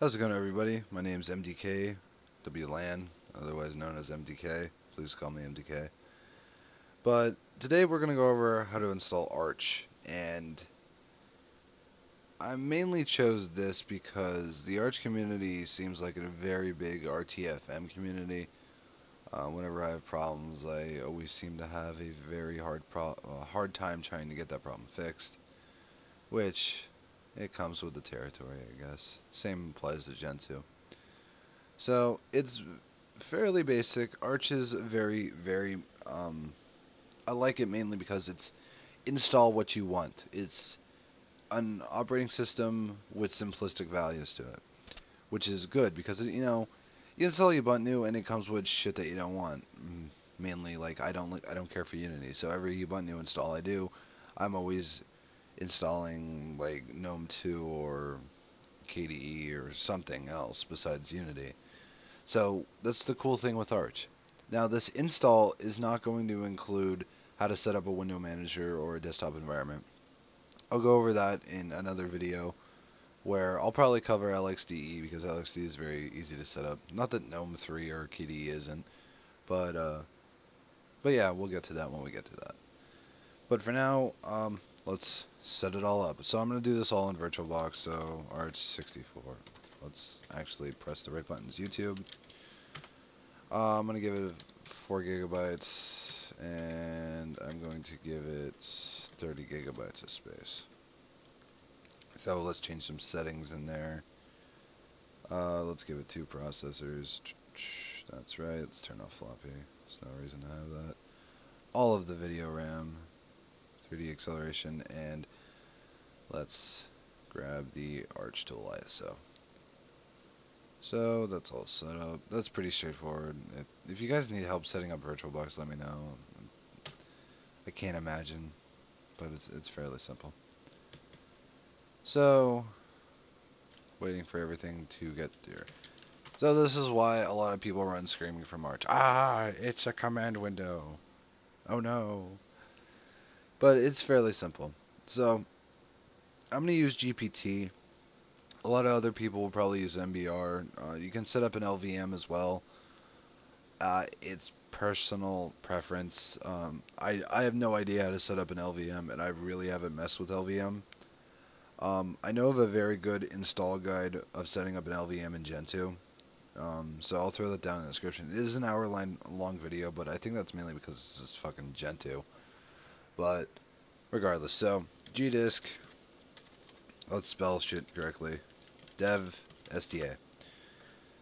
How's it going, everybody? My name's MDK WLAN, otherwise known as MDK. Please call me MDK. But today we're going to go over how to install Arch, and I mainly chose this because the Arch community seems like a very big RTFM community. Uh, whenever I have problems, I always seem to have a very hard pro uh, hard time trying to get that problem fixed, which it comes with the territory, I guess. Same applies to Gentoo. So it's fairly basic. Arch is very, very. Um, I like it mainly because it's install what you want. It's an operating system with simplistic values to it, which is good because you know you install Ubuntu and it comes with shit that you don't want. Mm, mainly, like I don't I don't care for Unity, so every Ubuntu install I do, I'm always installing like GNOME 2 or KDE or something else besides Unity. So that's the cool thing with Arch. Now this install is not going to include how to set up a window manager or a desktop environment. I'll go over that in another video where I'll probably cover LXDE because LXDE is very easy to set up. Not that GNOME 3 or KDE isn't, but uh, but yeah, we'll get to that when we get to that. But for now, um, let's set it all up. So I'm going to do this all in VirtualBox, so Arch64. Let's actually press the right buttons. YouTube. Uh, I'm going to give it 4 gigabytes, and I'm going to give it 30 gigabytes of space. So let's change some settings in there. Uh, let's give it two processors. That's right. Let's turn off floppy. There's no reason to have that. All of the video RAM 3D acceleration, and let's grab the arch to ISO. So that's all set up. That's pretty straightforward. If, if you guys need help setting up VirtualBox, let me know. I can't imagine, but it's it's fairly simple. So, waiting for everything to get there. So this is why a lot of people run screaming from Arch. Ah, it's a command window. Oh no. But it's fairly simple. So I'm going to use GPT. A lot of other people will probably use MBR. Uh, you can set up an LVM as well. Uh, it's personal preference. Um, I, I have no idea how to set up an LVM, and I really haven't messed with LVM. Um, I know of a very good install guide of setting up an LVM in Gentoo. Um, so I'll throw that down in the description. It is an hour long video, but I think that's mainly because it's just fucking Gentoo. But regardless, so gdisk, let's spell shit correctly, dev SDA.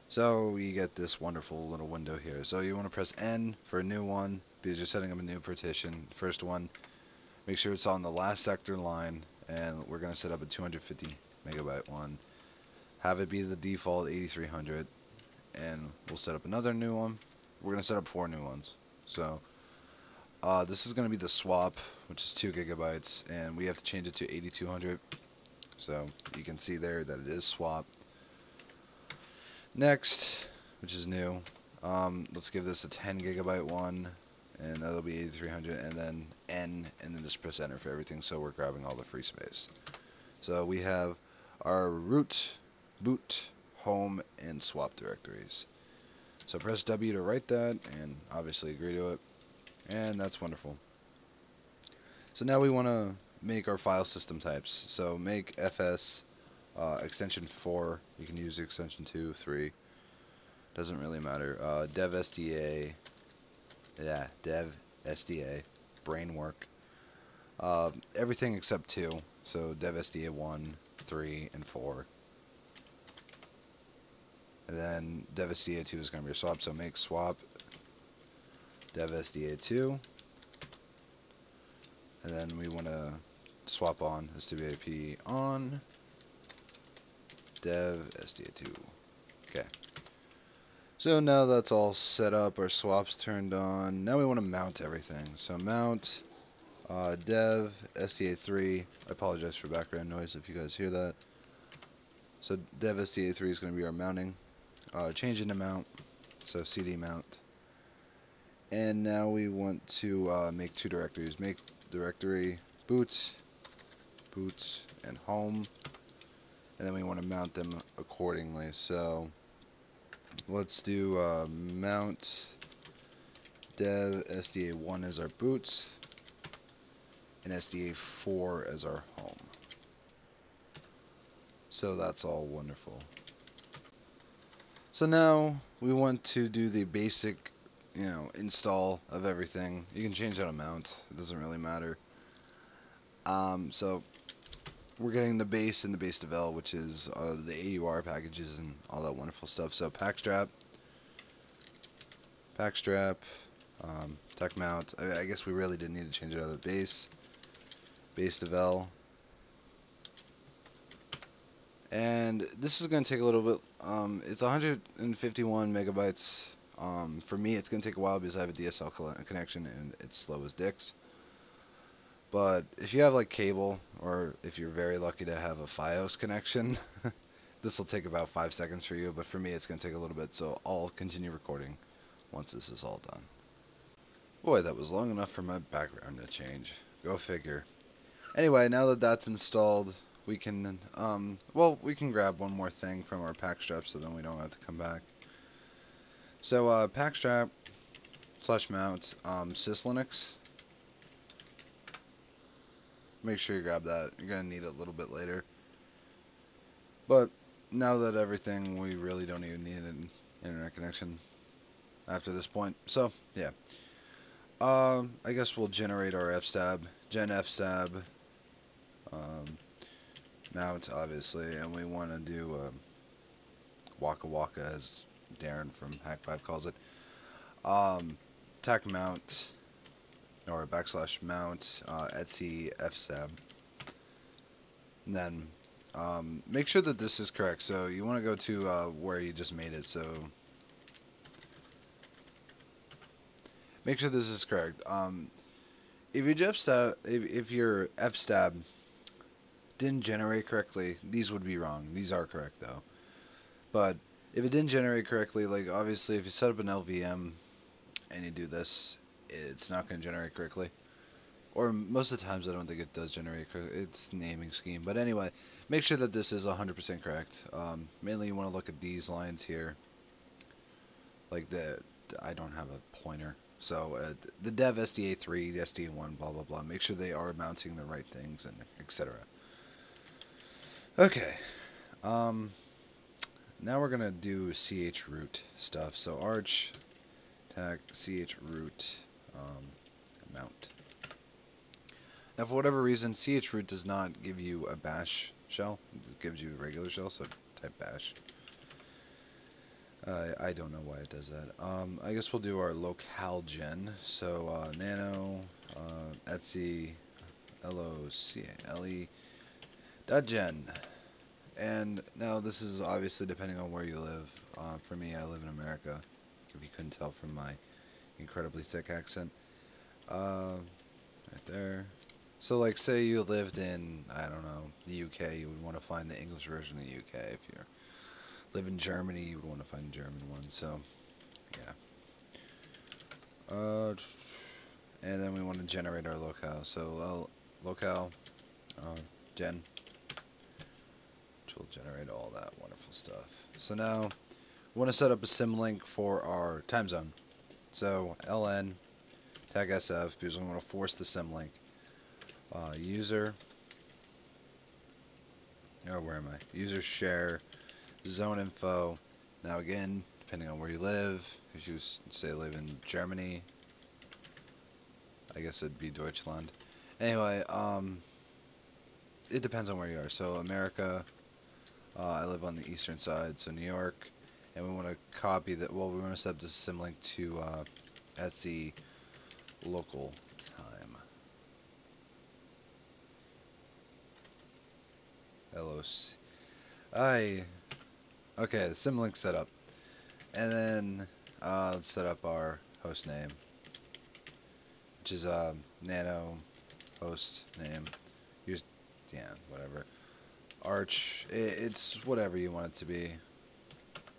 So you get this wonderful little window here. So you want to press N for a new one because you're setting up a new partition. First one, make sure it's on the last sector line, and we're going to set up a 250 megabyte one. Have it be the default 8300, and we'll set up another new one. We're going to set up four new ones. So uh, this is going to be the swap, which is 2 gigabytes, and we have to change it to 8200. So you can see there that it is swap. Next, which is new, um, let's give this a 10 gigabyte one, and that'll be 8300, and then N, and then just press enter for everything, so we're grabbing all the free space. So we have our root, boot, home, and swap directories. So press W to write that, and obviously agree to it. And that's wonderful. So now we want to make our file system types. So make fs uh, extension 4. You can use extension 2, 3. Doesn't really matter. Uh, dev SDA. Yeah, dev SDA. Brainwork. Uh, everything except 2. So dev SDA 1, 3, and 4. And then dev SDA 2 is going to be a swap. So make swap dev SDA2 and then we want to swap on SWAP on dev SDA2 okay. So now that's all set up our swaps turned on. Now we want to mount everything. So mount uh, dev SDA3 I apologize for background noise if you guys hear that. So dev SDA3 is going to be our mounting. Uh, change into mount. So cd mount and now we want to uh, make two directories. Make directory boot, boot, and home. and then we want to mount them accordingly. So let's do uh, mount dev SDA1 as our boots and SDA4 as our home. So that's all wonderful. So now we want to do the basic, you know, install of everything. You can change that amount. It doesn't really matter. Um, so we're getting the base and the base devel, which is uh, the AUR packages and all that wonderful stuff. So pacstrap, pack strap, um, mount. I, I, guess we really didn't need to change it out of the base. Base devel. And this is going to take a little bit. Um, it's 151 megabytes. Um, for me, it's going to take a while because I have a DSL connection and it's slow as dicks. But if you have like cable, or if you're very lucky to have a FiOS connection, this will take about five seconds for you. But for me, it's going to take a little bit. So I'll continue recording once this is all done. Boy, that was long enough for my background to change. Go figure. Anyway, now that that's installed, we can, um, well, we can grab one more thing from our pacstrap so then we don't have to come back. So, uh, pacstrap slash mount, um, SysLinux. Make sure you grab that. You're going to need it a little bit later. But, now that everything, we really don't even need an internet connection after this point. So, yeah. Um, I guess we'll generate our fstab, genfstab, um, mount, obviously, and we want to do um, Waka Waka, as Darren from Hak5 calls it. Um, tack mount, or backslash mount, uh, etc fstab. And then um, make sure that this is correct. So you want to go to uh, where you just made it. So make sure this is correct. Um, if your fstab, if, if your fstab didn't generate correctly, these would be wrong. These are correct though. But if it didn't generate correctly, like obviously if you set up an LVM and you do this, it's not going to generate correctly. Or most of the times I don't think it does generate its naming scheme. But anyway, make sure that this is 100% correct. Um, mainly you want to look at these lines here. Like the, I don't have a pointer. So uh, the dev SDA3, the SDA1, blah, blah, blah. Make sure they are mounting the right things and etc. Okay. Um, now we're going to do chroot stuff. So arch, tag, chroot, um, mount. Now for whatever reason, ch root does not give you a bash shell. It gives you a regular shell, so type bash. Uh, I don't know why it does that. Um, I guess we'll do our locale gen. So uh, nano, uh, etsy, dot Gen. And now this is obviously depending on where you live. Uh, for me, I live in America, if you couldn't tell from my incredibly thick accent. Uh, right there. So like say you lived in, I don't know, the UK, you would want to find the English version of the UK. If you live in Germany, you would want to find the German one. So, yeah. Uh, and then we want to generate our locale. So, uh, locale, uh, gen, will generate all that wonderful stuff. So now, we want to set up a symlink for our time zone. So, ln, tag sf, because we want to force the symlink. Uh, user, oh, where am I? User share, zone info. Now again, depending on where you live, if you say live in Germany, I guess it'd be Deutschland. Anyway, um, it depends on where you are. So America, uh, I live on the eastern side, so New York, and we want to copy that. Well, we want to set up this symlink to uh, Etsy local time. LOC. I. Okay, the symlink setup, and then uh, let's set up our host name, which is uh, nano host name. Use yeah, whatever. Arch, it's whatever you want it to be.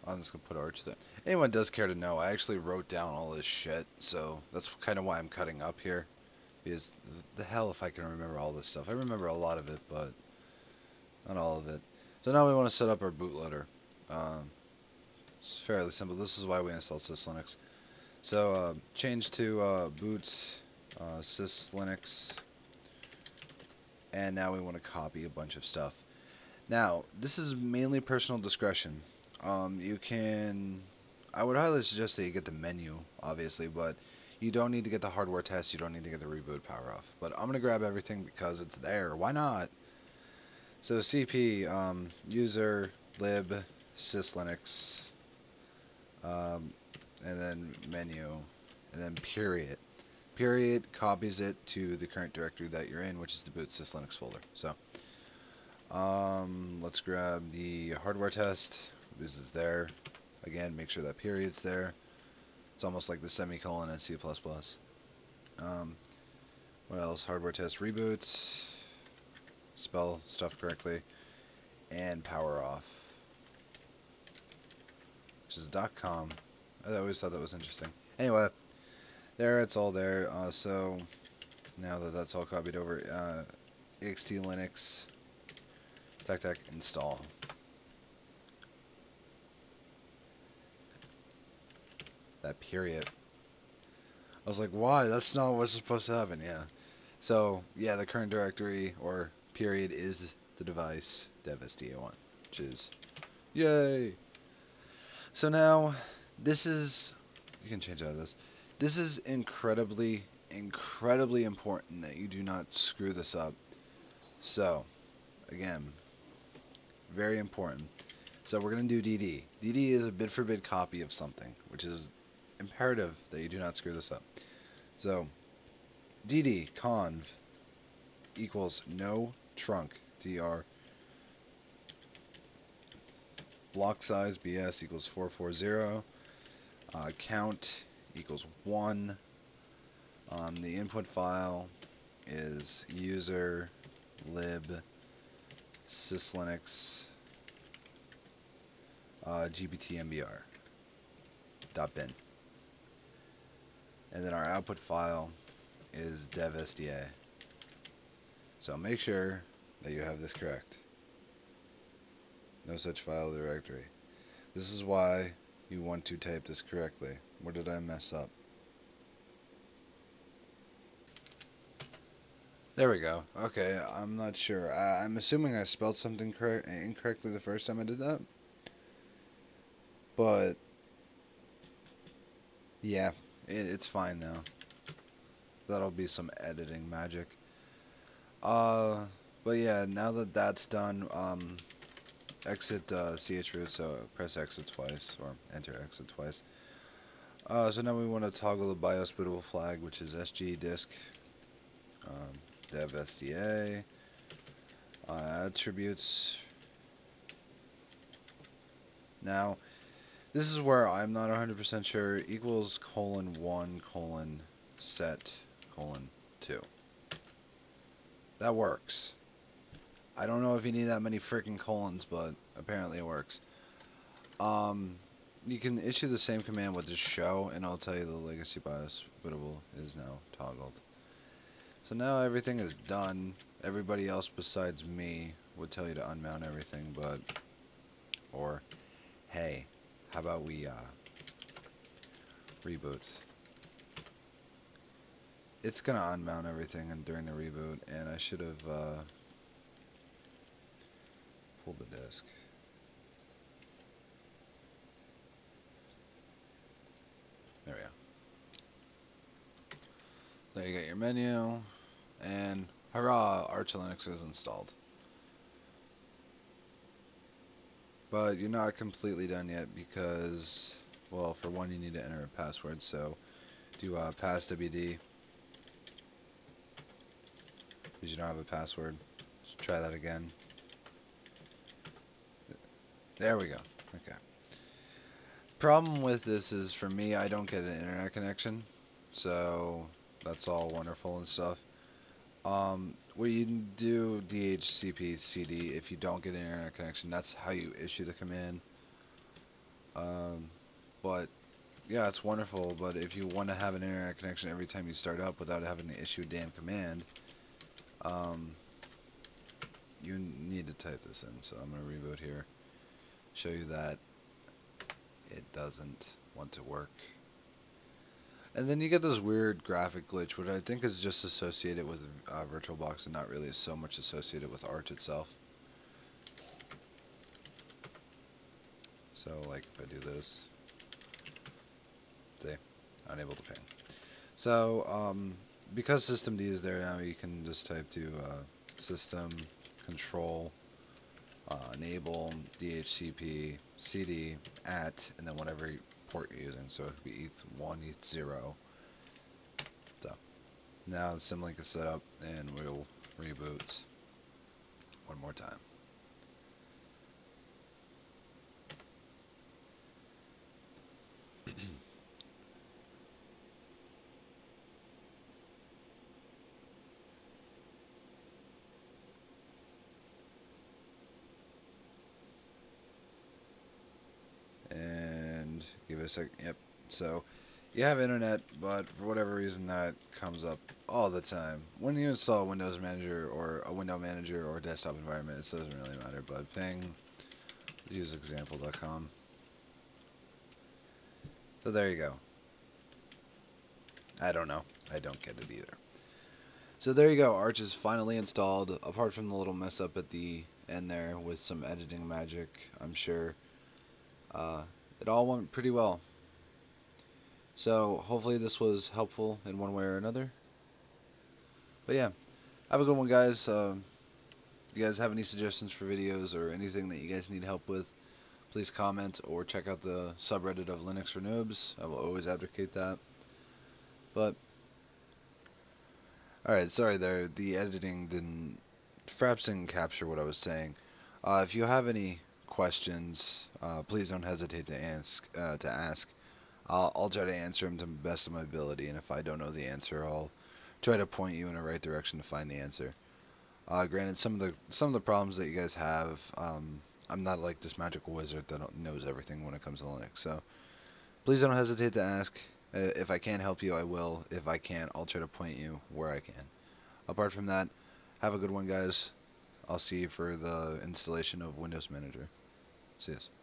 I'm just gonna put Arch there. Anyone does care to know, I actually wrote down all this shit, so that's kind of why I'm cutting up here. Because the hell if I can remember all this stuff. I remember a lot of it, but not all of it. So now we want to set up our bootloader. Um, it's fairly simple. This is why we installed SysLinux. So uh, change to uh, boot uh, SysLinux, and now we want to copy a bunch of stuff. Now this is mainly personal discretion. Um, you can, I would highly suggest that you get the menu, obviously, but you don't need to get the hardware test. You don't need to get the reboot power off. But I'm gonna grab everything because it's there. Why not? So CP um, user lib syslinux um, and then menu and then period period copies it to the current directory that you're in which is the boot syslinux folder so um, let's grab the hardware test. This is there. Again make sure that period's there. It's almost like the semicolon in C++ um, what else? Hardware test reboots. Spell stuff correctly, and power off, which is dot .com. I always thought that was interesting. Anyway, there it's all there. Uh, so now that that's all copied over, uh, ext linux tac tac install. That period. I was like, why? That's not what's supposed to happen. Yeah. So yeah, the current directory or period is the device devsda1, which is yay. So now this is you can change out of this. This is incredibly incredibly important that you do not screw this up. So again, very important. So we're going to do DD. DD is a bit for bit copy of something, which is imperative that you do not screw this up. So DD conv equals no trunk dr block size bs equals 440 uh, count equals 1 um, the input file is user lib syslinux uh, dot bin and then our output file is devsda so make sure that you have this correct. No such file directory. This is why you want to type this correctly. Where did I mess up? There we go. Okay, I'm not sure. I, am assuming I spelled something correct incorrectly the first time I did that. But, yeah, it, it's fine now. That'll be some editing magic. Uh, but yeah, now that that's done, um, exit uh, chroot, so press exit twice, or enter exit twice. Uh, so now we want to toggle the BIOS bootable flag, which is sgdisk, dev SDA, uh, attributes. Now, this is where I'm not 100% sure, equals colon 1 colon set colon 2. That works. I don't know if you need that many freaking colons, but apparently it works. Um, you can issue the same command with just show, and I'll tell you the legacy BIOS bootable is now toggled. So now everything is done. Everybody else besides me would tell you to unmount everything, but... Or, hey, how about we, uh, reboot? it's gonna unmount everything and during the reboot and I should have uh, pulled the disk there we go there you got your menu and hurrah Arch Linux is installed but you're not completely done yet because well for one you need to enter a password so do uh, passwd because you don't have a password. Let's try that again. There we go. Okay. Problem with this is for me, I don't get an internet connection. So that's all wonderful and stuff. Um, what you do DHCP CD if you don't get an internet connection, that's how you issue the command. Um, but yeah, it's wonderful. But if you want to have an internet connection every time you start up without having to issue a damn command, um, you need to type this in. So I'm going to reboot here. Show you that it doesn't want to work. And then you get this weird graphic glitch, which I think is just associated with uh, VirtualBox and not really so much associated with Arch itself. So, like, if I do this, see, unable to ping. So, um, because systemd is there now, you can just type to uh, system control uh, enable DHCP CD at and then whatever port you're using. So it could be ETH1, ETH0. So now the symlink is set up and we'll reboot one more time. give it a sec. Yep. So you have internet, but for whatever reason that comes up all the time. When you install Windows Manager or a window manager or desktop environment, it doesn't really matter. But ping, use example.com. So there you go. I don't know. I don't get it either. So there you go. Arch is finally installed. Apart from the little mess up at the end there with some editing magic, I'm sure. Uh, it all went pretty well. So hopefully this was helpful in one way or another. But yeah, have a good one, guys. Uh, if you guys have any suggestions for videos or anything that you guys need help with, please comment or check out the subreddit of Linux for Noobs. I will always advocate that. But, alright, sorry there, the editing didn't, perhaps didn't capture what I was saying. Uh, if you have any questions, uh, please don't hesitate to ask. Uh, to ask. I'll, I'll try to answer them to the best of my ability, and if I don't know the answer, I'll try to point you in the right direction to find the answer. Uh, granted, some of the some of the problems that you guys have, um, I'm not like this magical wizard that knows everything when it comes to Linux. So please don't hesitate to ask. If I can't help you, I will. If I can't, I'll try to point you where I can. Apart from that, have a good one, guys. I'll see you for the installation of Windows Manager. See you.